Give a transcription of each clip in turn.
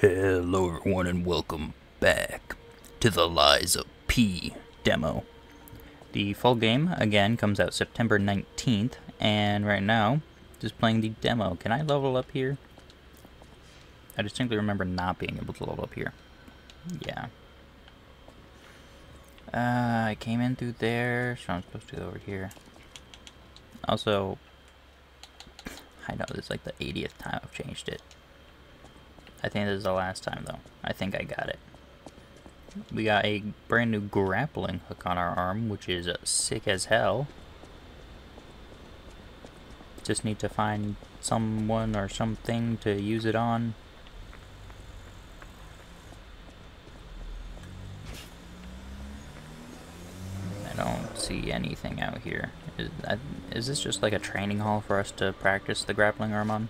Hello, everyone, and welcome back to the Lies of P demo. The full game, again, comes out September 19th, and right now, just playing the demo. Can I level up here? I distinctly remember not being able to level up here. Yeah. Uh, I came in through there, so I'm supposed to go over here. Also, I know this is like the 80th time I've changed it. I think this is the last time though. I think I got it. We got a brand new grappling hook on our arm, which is uh, sick as hell. Just need to find someone or something to use it on. I don't see anything out here. Is, that, is this just like a training hall for us to practice the grappling arm on?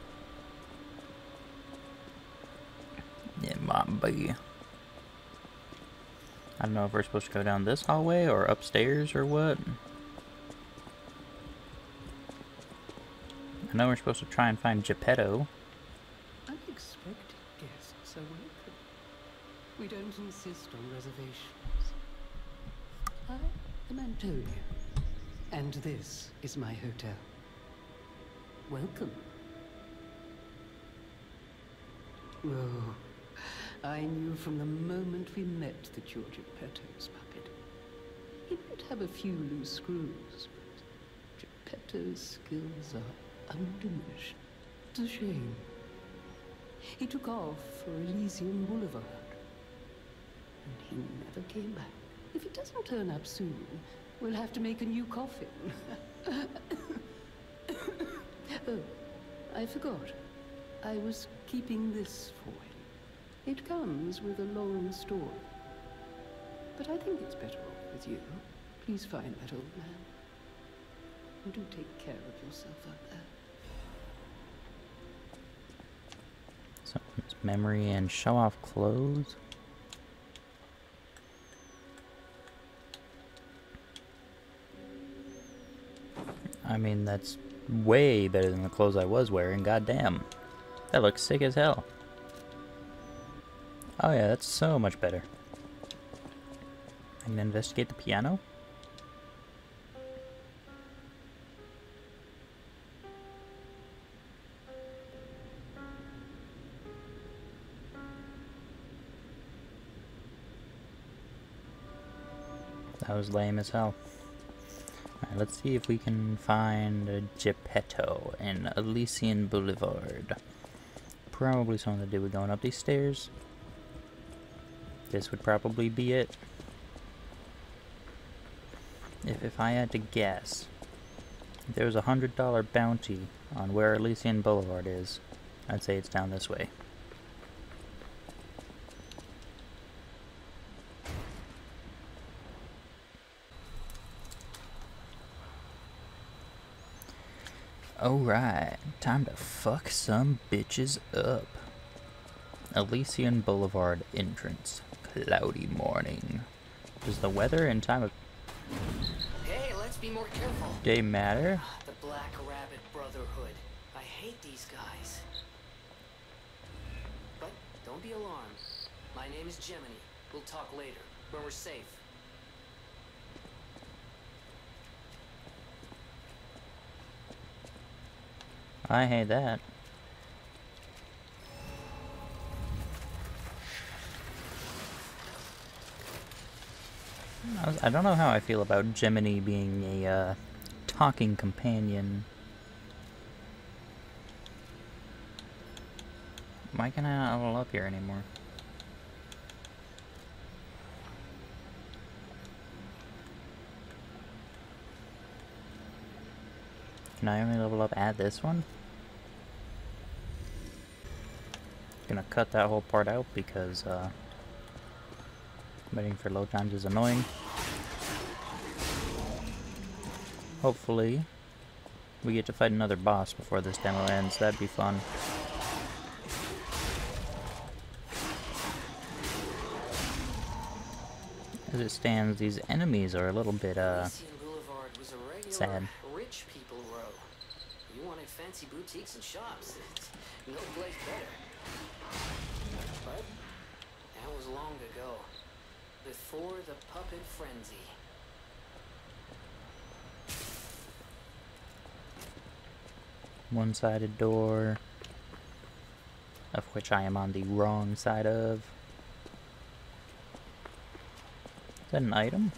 Be. I don't know if we're supposed to go down this hallway or upstairs or what. I know we're supposed to try and find Geppetto. Unexpected guests are welcome. We don't insist on reservations. I am Antonia, and this is my hotel. Welcome. Oh, I knew from the moment we met that you're Geppetto's puppet. He might have a few loose screws, but Geppetto's skills are undiminished. It's a shame. He took off for Elysian Boulevard. And he never came back. If he doesn't turn up soon, we'll have to make a new coffin. oh, I forgot. I was keeping this for him. It comes with a long story. But I think it's better off with you. Please find that old man. And do take care of yourself out there. Someone's memory and show off clothes. I mean, that's way better than the clothes I was wearing, goddamn. That looks sick as hell. Oh yeah, that's so much better. I can investigate the piano? That was lame as hell. Alright, let's see if we can find Geppetto in Elysian Boulevard. Probably something to do with going up these stairs. This would probably be it. If, if I had to guess, if there was a hundred dollar bounty on where Elysian Boulevard is, I'd say it's down this way. Alright, time to fuck some bitches up. Elysian Boulevard entrance. Cloudy morning. Does the weather in time of Hey, let's be more careful. day matter? Ah, the Black Rabbit Brotherhood. I hate these guys. But don't be alarmed. My name is Gemini. We'll talk later, when we're safe. I hate that. I don't know how I feel about Gemini being a uh, talking companion. Why can I not level up here anymore? Can I only level up at this one? Gonna cut that whole part out because uh, waiting for load times is annoying. Hopefully, we get to fight another boss before this demo ends. That'd be fun. As it stands, these enemies are a little bit, uh, Elysian Boulevard was a regular sad. rich people row. You wanted fancy boutiques and shops. No place better. But that was long ago. Before the puppet frenzy. One-sided door. Of which I am on the wrong side of. Is that an item?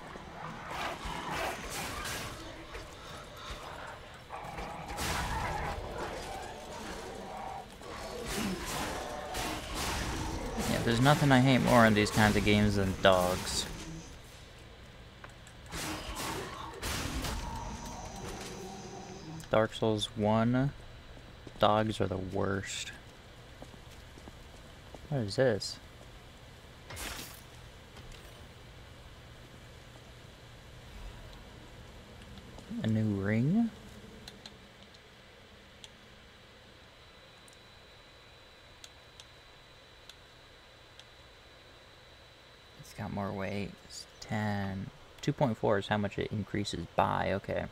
Yeah, there's nothing I hate more in these kinds of games than dogs. Dark Souls 1, dogs are the worst. What is this? A new ring? It's got more weight. It's 10. 2.4 is how much it increases by, okay.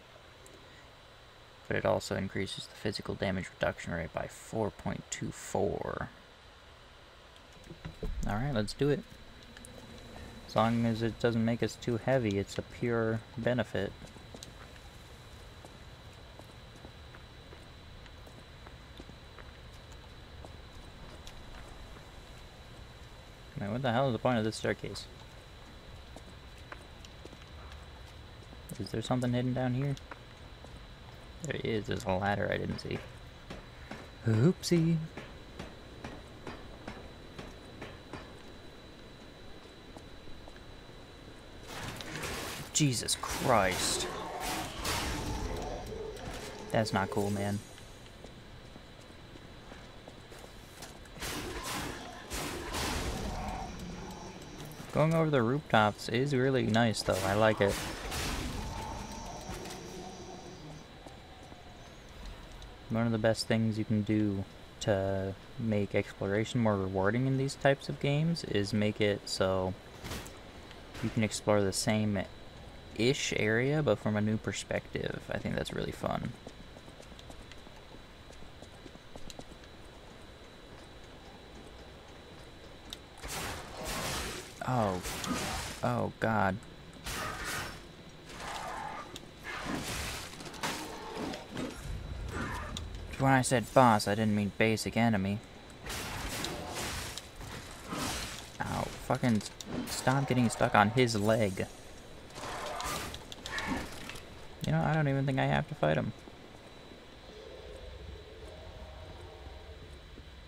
But it also increases the physical damage reduction rate by 4.24. Alright, let's do it. As long as it doesn't make us too heavy, it's a pure benefit. Man, what the hell is the point of this staircase? Is there something hidden down here? There is. There's a ladder I didn't see. Oopsie. Jesus Christ. That's not cool, man. Going over the rooftops is really nice, though. I like it. One of the best things you can do to make exploration more rewarding in these types of games is make it so you can explore the same ish area but from a new perspective. I think that's really fun. Oh. Oh god. When I said boss, I didn't mean basic enemy. Ow. Fucking stop getting stuck on his leg. You know, I don't even think I have to fight him.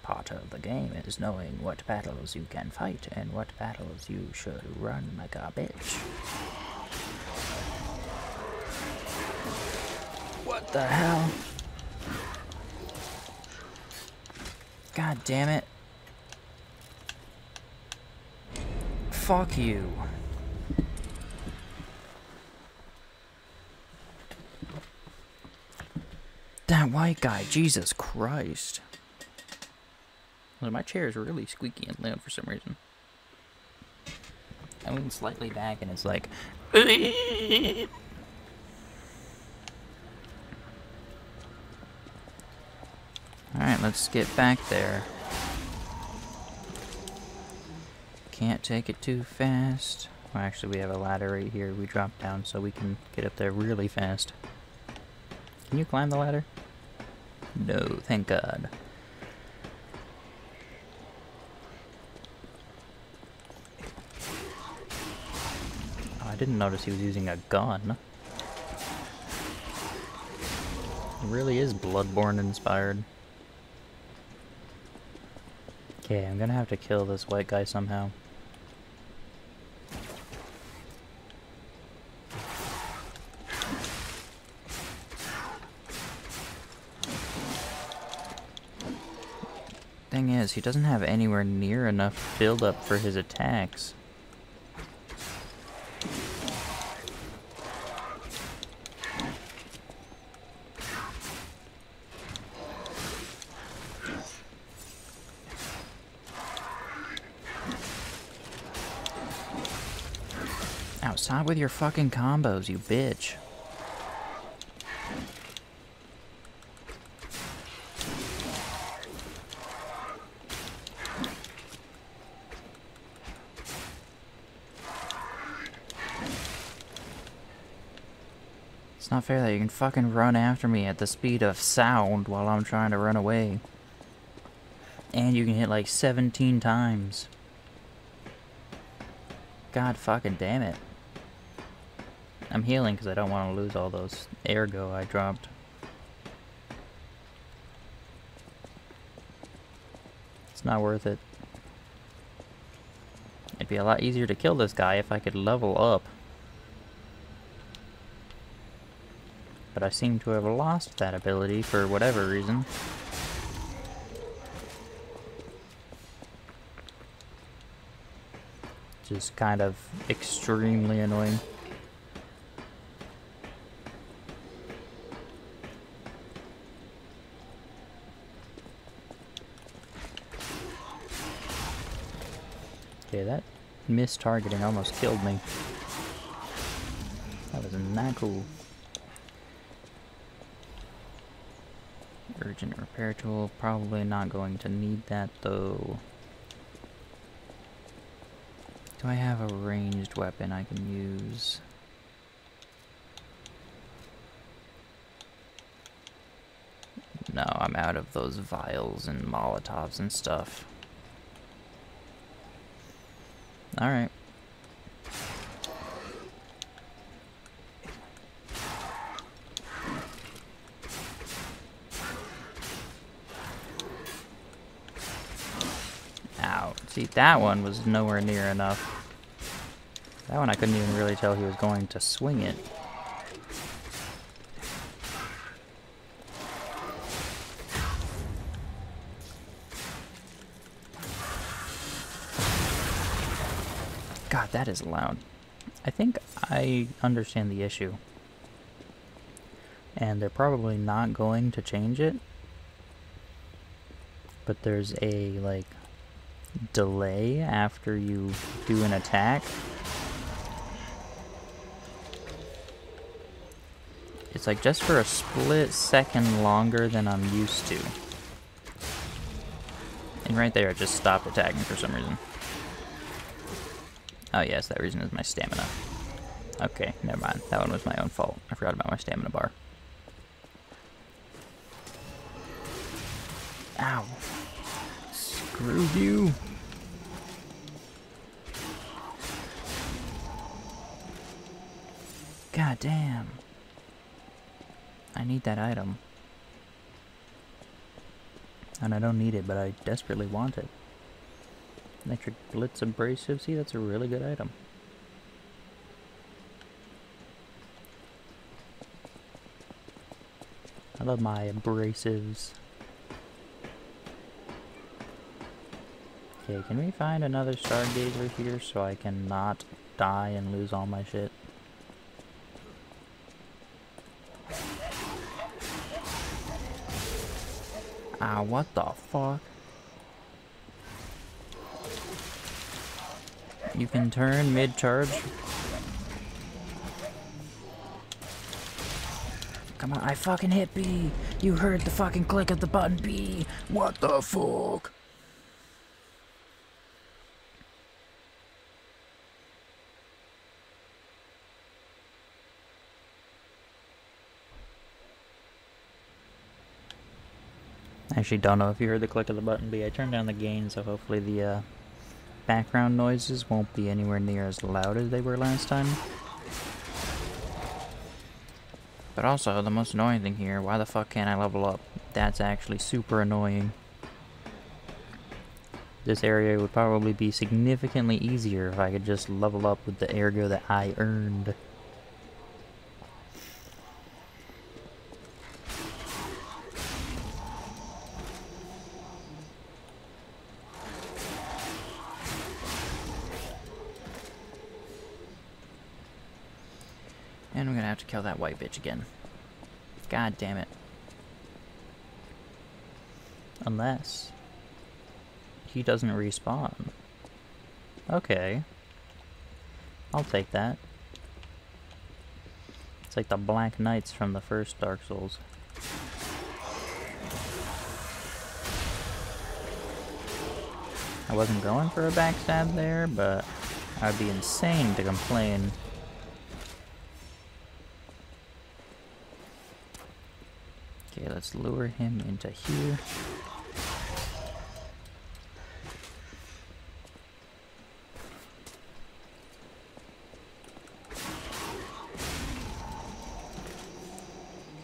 Part of the game is knowing what battles you can fight and what battles you should run like a bitch. What the hell? God damn it. Fuck you. That white guy, Jesus Christ. Well, my chair is really squeaky and loud for some reason. I lean slightly back and it's like... Alright, let's get back there. Can't take it too fast. Well, actually, we have a ladder right here. We drop down so we can get up there really fast. Can you climb the ladder? No, thank God. Oh, I didn't notice he was using a gun. It really is Bloodborne inspired. Okay, I'm gonna have to kill this white guy somehow. Thing is, he doesn't have anywhere near enough build up for his attacks. with your fucking combos, you bitch. It's not fair that you can fucking run after me at the speed of sound while I'm trying to run away. And you can hit like 17 times. God fucking damn it. I'm healing because I don't want to lose all those ergo I dropped. It's not worth it. It'd be a lot easier to kill this guy if I could level up. But I seem to have lost that ability for whatever reason. Just kind of extremely annoying. Okay, that mistargeting almost killed me. That was not cool. Urgent repair tool, probably not going to need that though. Do I have a ranged weapon I can use? No, I'm out of those vials and molotovs and stuff. Alright. Ow. See, that one was nowhere near enough. That one I couldn't even really tell he was going to swing it. That is loud. I think I understand the issue. And they're probably not going to change it. But there's a, like, delay after you do an attack. It's like just for a split second longer than I'm used to. And right there, it just stopped attacking for some reason. Oh yes, that reason is my stamina. Okay, never mind. That one was my own fault. I forgot about my stamina bar. Ow. Screw you. God damn. I need that item. And I don't need it, but I desperately want it. Electric Blitz Abrasive. See, that's a really good item. I love my abrasives. Okay, can we find another Stargazer here so I can not die and lose all my shit? Ah, what the fuck? You can turn mid-charge. Come on, I fucking hit B! You heard the fucking click of the button B! What the fuck? Actually don't know if you heard the click of the button B. I turned down the gain, so hopefully the uh, background noises won't be anywhere near as loud as they were last time. But also, the most annoying thing here, why the fuck can't I level up? That's actually super annoying. This area would probably be significantly easier if I could just level up with the ergo that I earned. Have to kill that white bitch again. God damn it. Unless he doesn't respawn. Okay. I'll take that. It's like the Black Knights from the first Dark Souls. I wasn't going for a backstab there, but I'd be insane to complain Okay, let's lure him into here.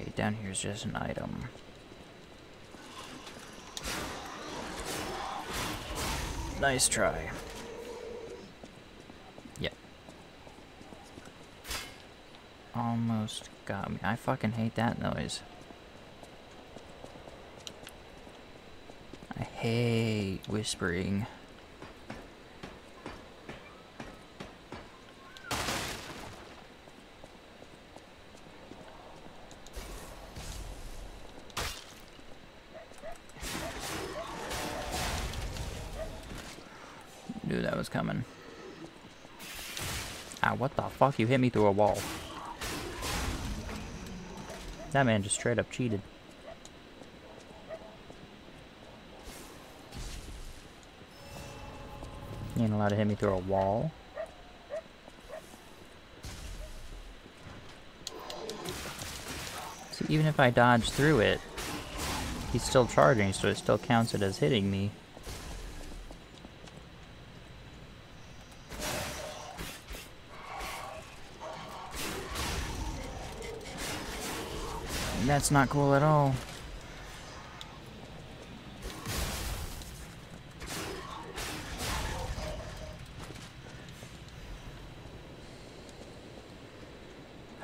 Okay, down here is just an item. Nice try. Yep. Almost got me. I fucking hate that noise. Hate whispering. Knew that was coming. Ah, what the fuck? You hit me through a wall. That man just straight up cheated. To hit me through a wall. See, even if I dodge through it, he's still charging, so it still counts it as hitting me. That's not cool at all.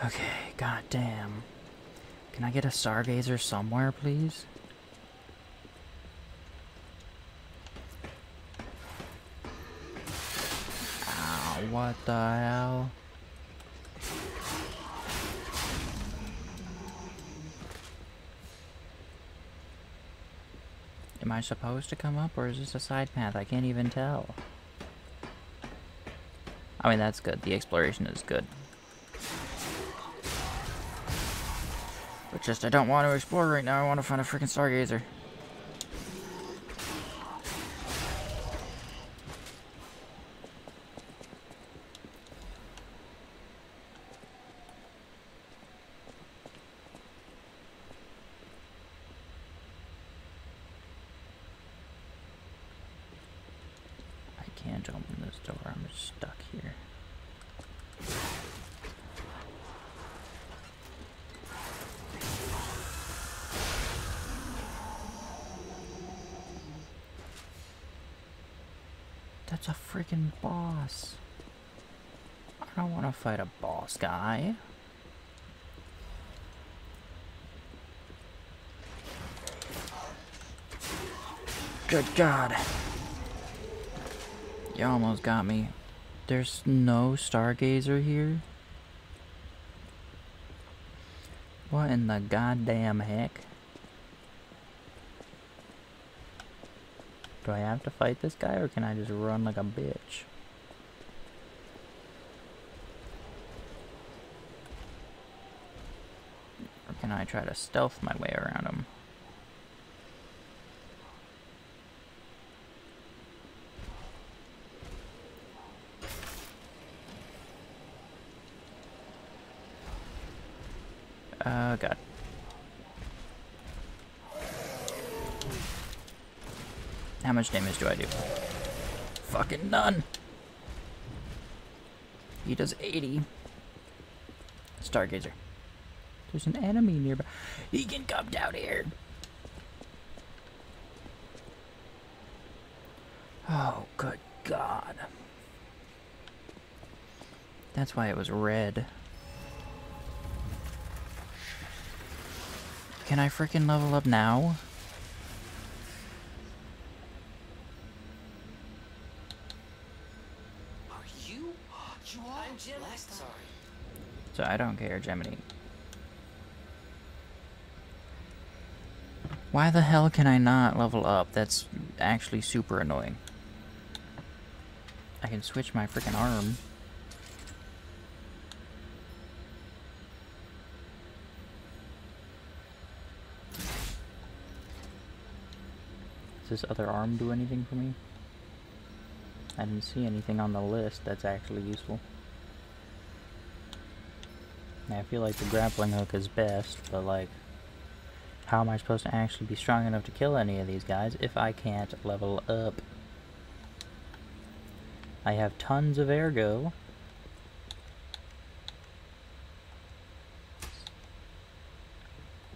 Okay, goddamn. Can I get a stargazer somewhere, please? Ow, what the hell? Am I supposed to come up, or is this a side path? I can't even tell. I mean, that's good. The exploration is good. But just, I don't want to explore right now. I want to find a freaking stargazer. I can't open this door. I'm just stuck here. That's a freaking boss. I don't want to guy. Good God. You almost got me. There's no stargazer here? What in the goddamn heck? Do I have to fight this guy or can I just run like a bitch? Can I try to stealth my way around him? Oh god. How much damage do I do? Fucking none. He does 80. Stargazer. There's an enemy nearby. He can come down here. Oh, good God. That's why it was red. Can I freaking level up now? Are you? You are? I'm Jim. Last sorry. So I don't care, Gemini. Why the hell can I not level up? That's actually super annoying. I can switch my freaking arm. Does this other arm do anything for me? I didn't see anything on the list that's actually useful. I feel like the grappling hook is best, but like, How am I supposed to actually be strong enough to kill any of these guys if I can't level up? I have tons of ergo.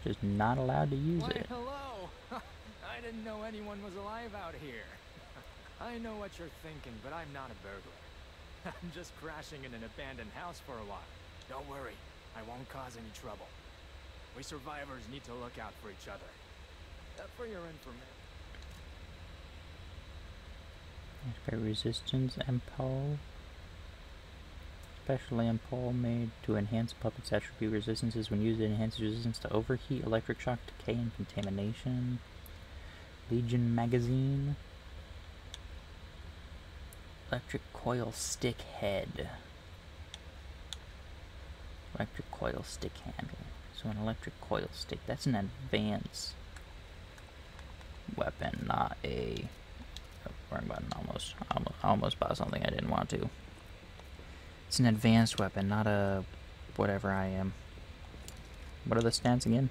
Just not allowed to use Why, it. hello! I didn't know anyone was alive out here. I know what you're thinking, but I'm not a burglar. I'm just crashing in an abandoned house for a while. Don't worry, I won't cause any trouble. We survivors need to look out for each other. For your information. Expert resistance impulse. Special impulse made to enhance puppet's attribute resistances when used. It enhances resistance to overheat, electric shock, decay, and contamination. Legion magazine. Electric coil stick head. Electric coil stick handle. So an electric coil stick. That's an advanced weapon, not a wrong button almost. I almost, almost bought something I didn't want to. It's an advanced weapon, not a whatever I am. What are the stats again?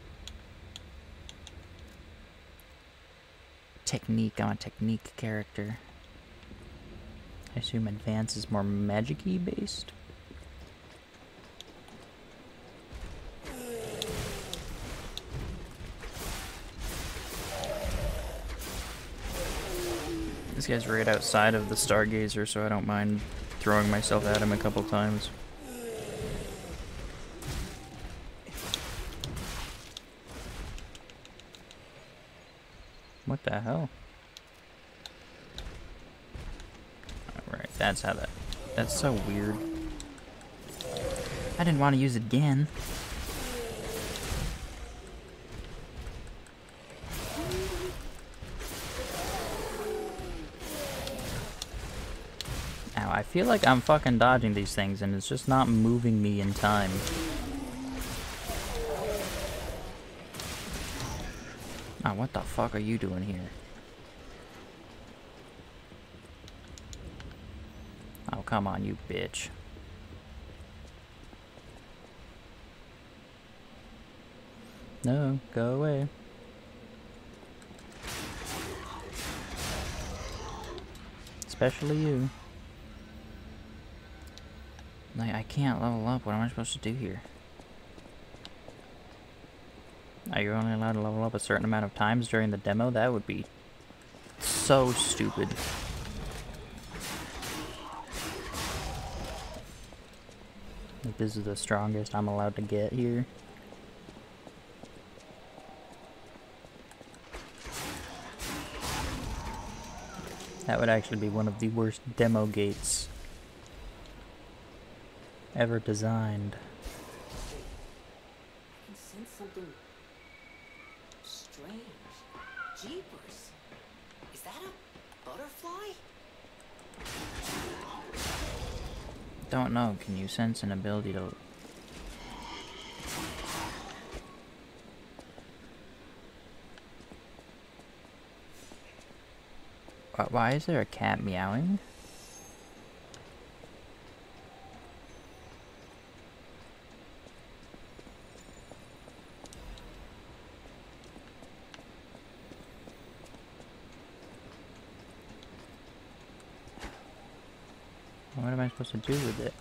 Technique. I'm a technique character. I assume advance is more magic-y based. This guy's right outside of the Stargazer, so I don't mind throwing myself at him a couple times. What the hell? Alright, that's how that... That's so weird. I didn't want to use it again. I feel like I'm fucking dodging these things and it's just not moving me in time. Oh, what the fuck are you doing here? Oh, come on, you bitch. No, go away. Especially you. Like, I can't level up. What am I supposed to do here? Are you only allowed to level up a certain amount of times during the demo? That would be so stupid. Like, this is the strongest I'm allowed to get here. That would actually be one of the worst demo gates ever designed. Can sense something strange. Jeepers. Is that a butterfly? Don't know. Can you sense an ability to... Why- Why is there a cat meowing? To do with it?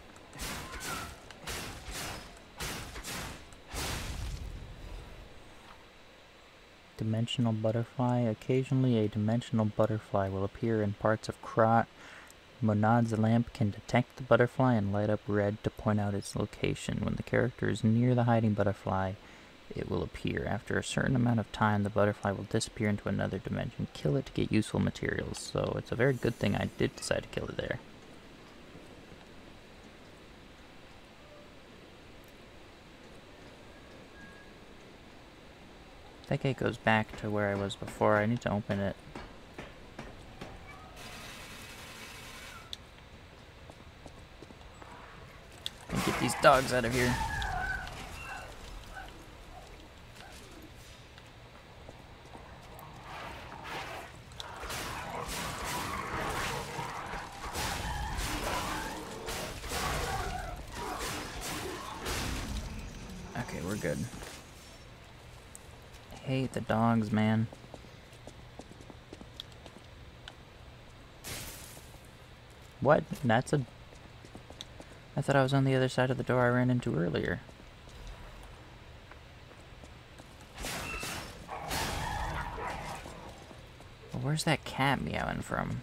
Dimensional butterfly. Occasionally, a dimensional butterfly will appear in parts of Krat. Monad's lamp can detect the butterfly and light up red to point out its location. When the character is near the hiding butterfly, it will appear. After a certain amount of time, the butterfly will disappear into another dimension. Kill it to get useful materials. So it's a very good thing I did decide to kill it there. That gate goes back to where I was before. I need to open it. And get these dogs out of here. Okay, we're good. Hate the dogs, man. What? That's a... I thought I was on the other side of the door I ran into earlier. Where's that cat meowing from?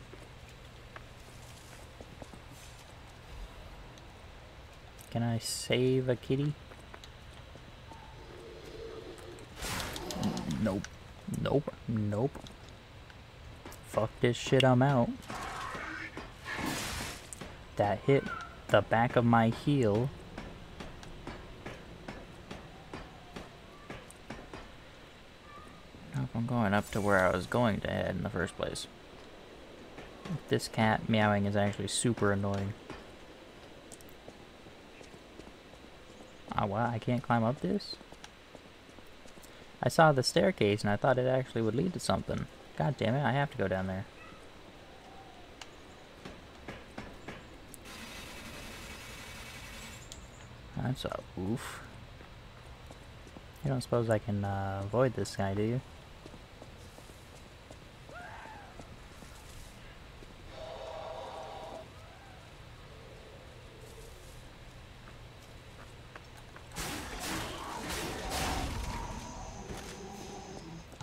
Can I save a kitty? Nope. Nope. Fuck this shit, I'm out. That hit the back of my heel. Nope, I'm going up to where I was going to head in the first place. This cat meowing is actually super annoying. Ah, what? I can't climb up this? I saw the staircase and I thought it actually would lead to something. God damn it, I have to go down there. That's a oof. You don't suppose I can uh, avoid this guy, do you?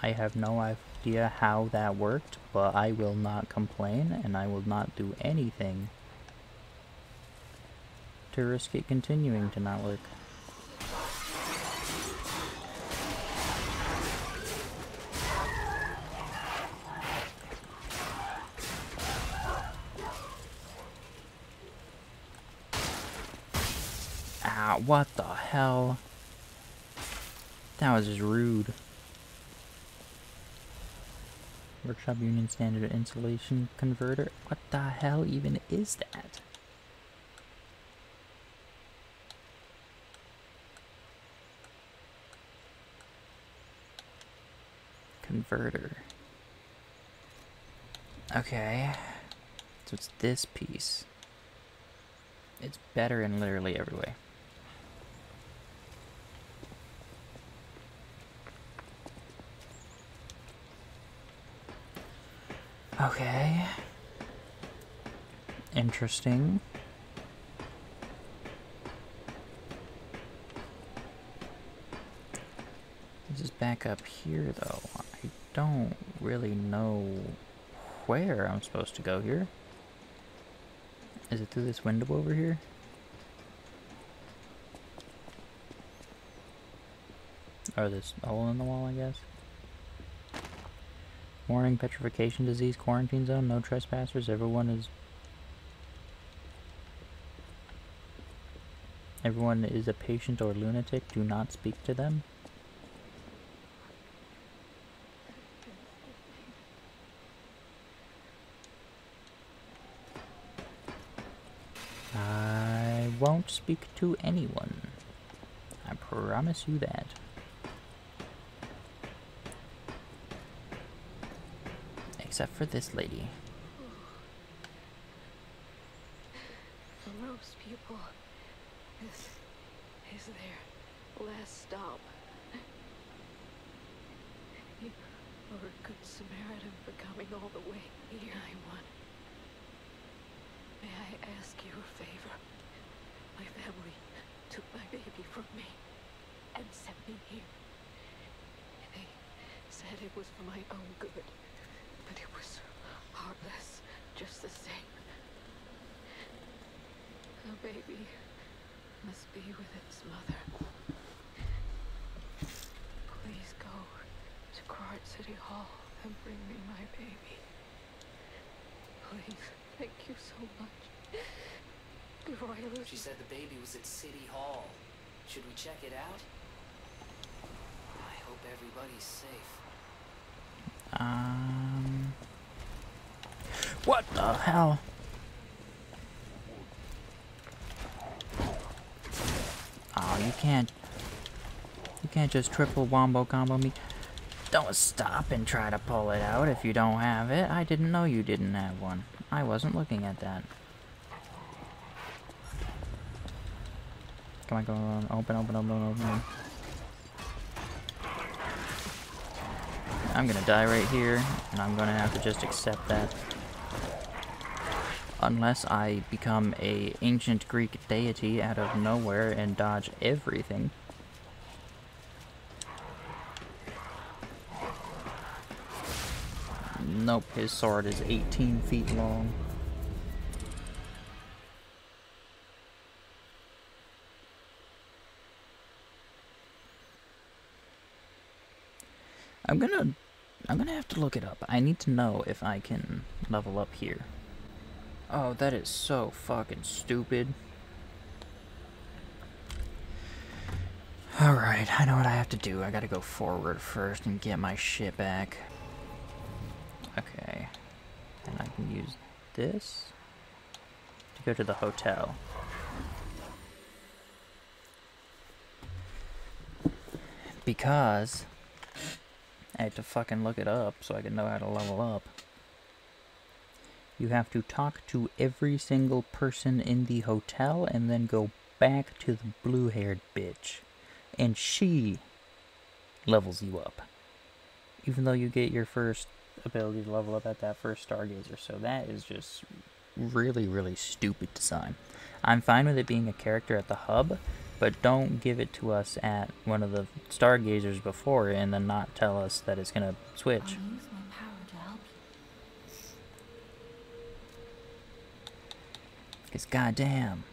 I have no idea how that worked, but I will not complain and I will not do anything to risk it continuing to not work. Ah, what the hell? That was just rude. Workshop Union Standard Insulation Converter. What the hell even is that? Converter. Okay. So it's this piece. It's better in literally every way. Okay. Interesting. This is back up here, though. I don't really know where I'm supposed to go here. Is it through this window over here? Or this hole in the wall, I guess? Warning, petrification disease, quarantine zone, no trespassers, everyone is... Everyone is a patient or lunatic, do not speak to them. I won't speak to anyone. I promise you that. Except for this lady. Most people, this is their last stop. You are a good Samaritan for coming all the way here. I want. May I ask you a favor? My family took my baby from me and sent me here. They said it was for my own good. But it was heartless, just the same. The baby must be with its mother. Please go to Krat City Hall and bring me my baby. Please, thank you so much. Before I lose She said the baby was at City Hall. Should we check it out? I hope everybody's safe. Um. What the hell? Oh, you can't. You can't just triple wombo combo me. Don't stop and try to pull it out if you don't have it. I didn't know you didn't have one. I wasn't looking at that. Come on, come on, open, open, open, open. I'm gonna die right here, and I'm gonna have to just accept that. Unless I become a ancient Greek deity out of nowhere and dodge everything. Nope, his sword is 18 feet long. I'm gonna I'm gonna have to look it up. I need to know if I can level up here. Oh, that is so fucking stupid. Alright, I know what I have to do. I gotta go forward first and get my shit back. Okay. And I can use this to go to the hotel. Because I had to fucking look it up so I could know how to level up. You have to talk to every single person in the hotel and then go back to the blue haired bitch. And she levels you up. Even though you get your first ability to level up at that first Stargazer. So that is just really, really stupid design. I'm fine with it being a character at the hub, but don't give it to us at one of the stargazers before and then not tell us that it's gonna switch. Oh, I'll use my power to help you. Because goddamn.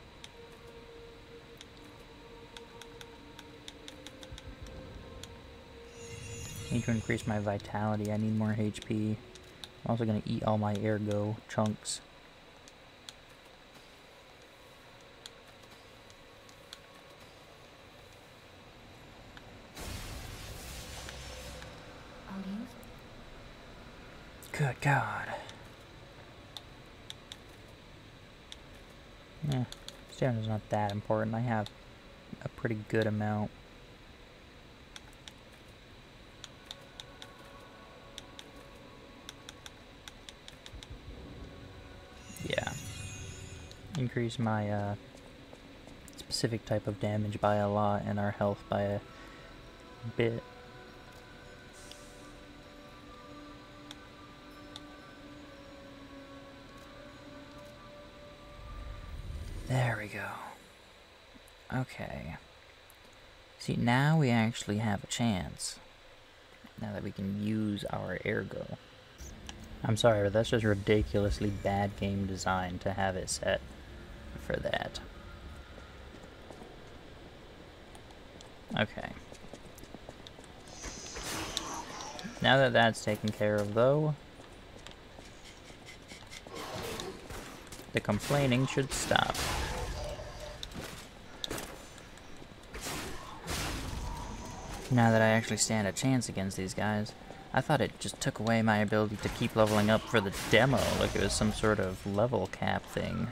Need to increase my vitality. I need more HP. I'm also gonna eat all my ergo chunks. Good God. Yeah, stamina's not that important. I have a pretty good amount. Yeah. Increase my uh, specific type of damage by a lot and our health by a bit. Okay. See, now we actually have a chance. Now that we can use our ergo. I'm sorry, but that's just ridiculously bad game design to have it set for that. Okay. Now that that's taken care of, though, the complaining should stop. Now that I actually stand a chance against these guys, I thought it just took away my ability to keep leveling up for the demo, like it was some sort of level cap thing.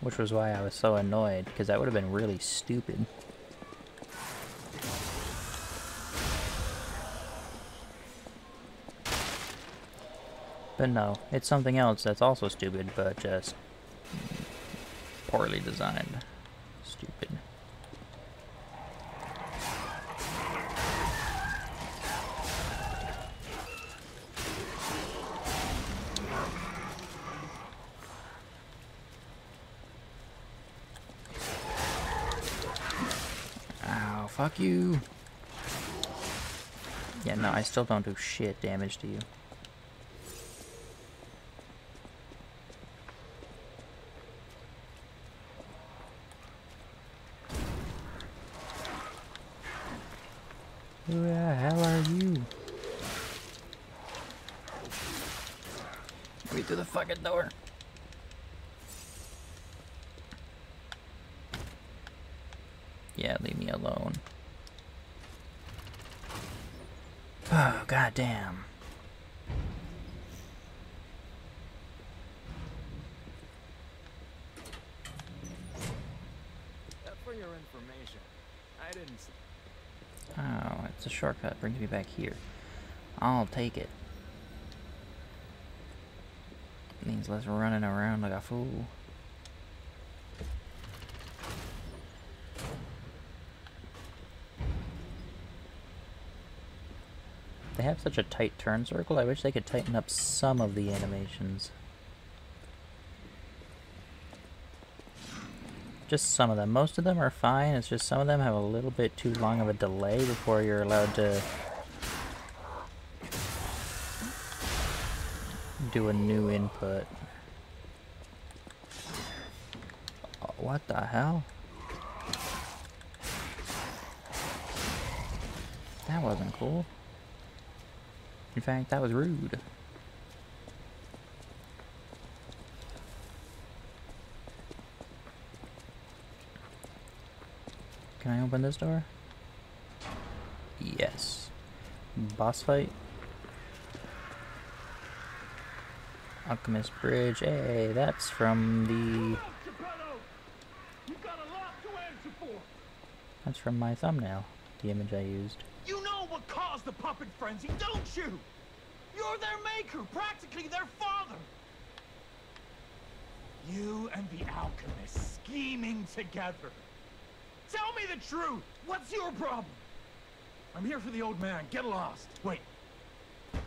Which was why I was so annoyed, because that would have been really stupid. But no, it's something else that's also stupid, but just poorly designed. Stupid. Ow, fuck you. Yeah, no, I still don't do shit damage to you. Who the hell are you? Get me through the fucking door. Yeah, leave me alone. Oh, goddamn. For your information, I didn't. Oh, it's a shortcut. Brings me back here. I'll take it. Means less running around like a fool. Have such a tight turn circle, I wish they could tighten up some of the animations. Just some of them. Most of them are fine, it's just some of them have a little bit too long of a delay before you're allowed to do a new input. Oh, what the hell? That wasn't cool. In fact, that was rude. Can I open this door? Yes. Boss fight? Alchemist Bridge. Hey, that's from the... That's from my thumbnail, the image I used. You know what caused the puppet frenzy, don't you? You're their maker, practically their father. You and the alchemist scheming together. Tell me the truth. What's your problem? I'm here for the old man. Get lost. Wait. I.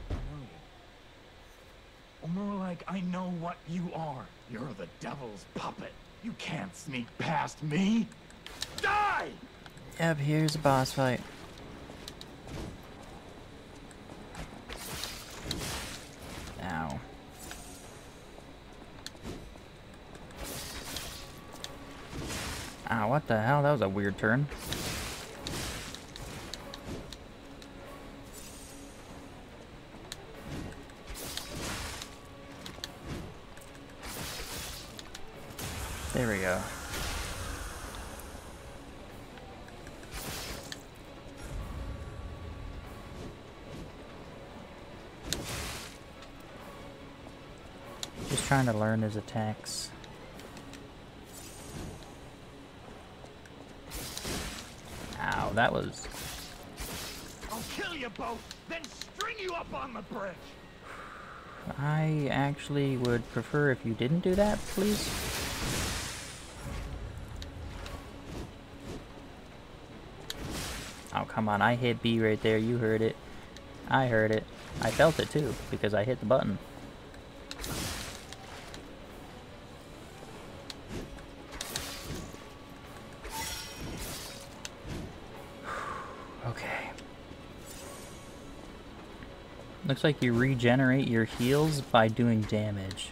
Or more like, I know what you are. You're the devil's puppet. You can't sneak past me. Die! Yep, here's a boss fight. Ow, what the hell? That was a weird turn. There we go. Just trying to learn his attacks. That was... I'll kill you both, then string you up on the bridge. I actually would prefer if you didn't do that, please. Oh, come on, I hit B right there, you heard it. I heard it. I felt it too, because I hit the button. Looks like you regenerate your heals by doing damage,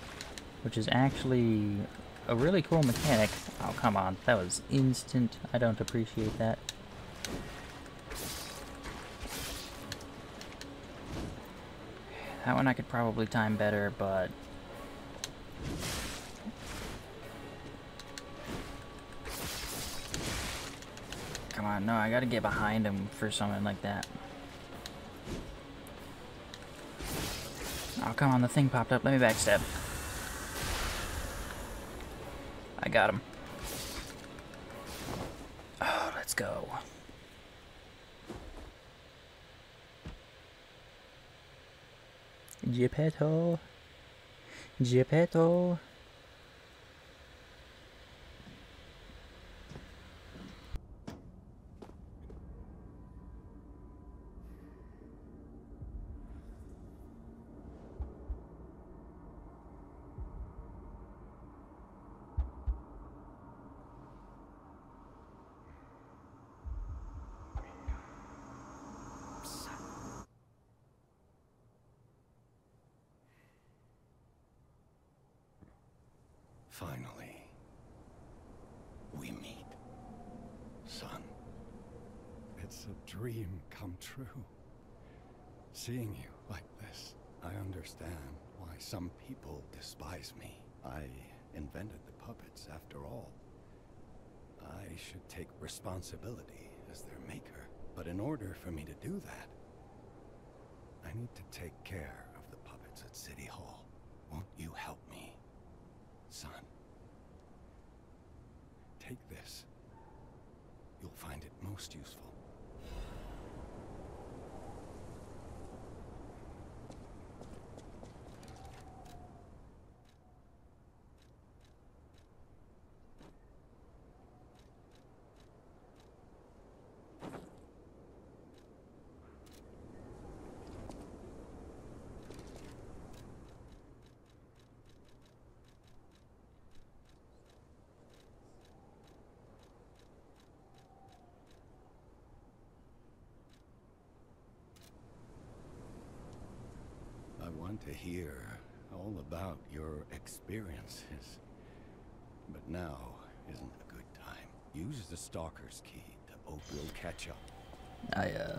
which is actually a really cool mechanic. Oh, come on. That was instant. I don't appreciate that. That one I could probably time better, but... Come on, no, I gotta get behind him for something like that. Oh, come on, the thing popped up. Let me backstab. I got him. Oh, let's go. Geppetto. Geppetto. Finally, we meet. Son. It's a dream come true. Seeing you like this, I understand why some people despise me. I invented the puppets, after all. I should take responsibility as their maker. But in order for me to do that, I need to take care of the puppets at City Hall. Won't you help me, son? Take this. You'll find it most useful. Want to hear all about your experiences. But now isn't a good time. Use the Stalker's key to open. We'll catch up. I uh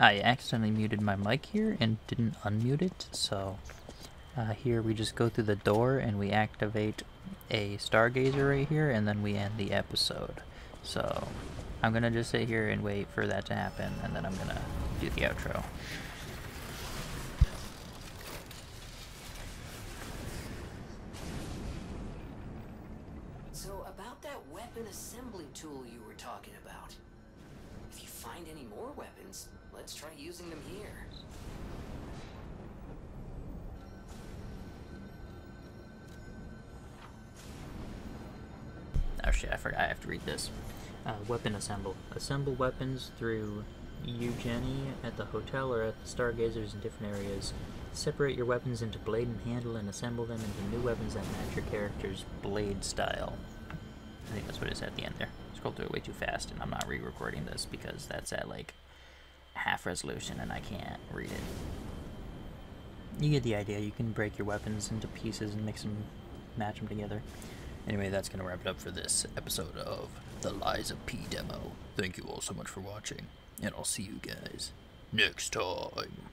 I accidentally muted my mic here and didn't unmute it, so uh, here we just go through the door and we activate a stargazer right here and then we end the episode. So I'm gonna just sit here and wait for that to happen and then I'm gonna do the outro. I have to read this. Uh, weapon assemble. Assemble weapons through Eugenie at the hotel or at the Stargazers in different areas. Separate your weapons into blade and handle and assemble them into new weapons that match your character's blade style. I think that's what it said at the end there. Scrolled through it way too fast, and I'm not re-recording this because that's at like half resolution and I can't read it. You get the idea. You can break your weapons into pieces and mix them, match them together. Anyway, that's going to wrap it up for this episode of the Lies of P demo. Thank you all so much for watching, and I'll see you guys next time.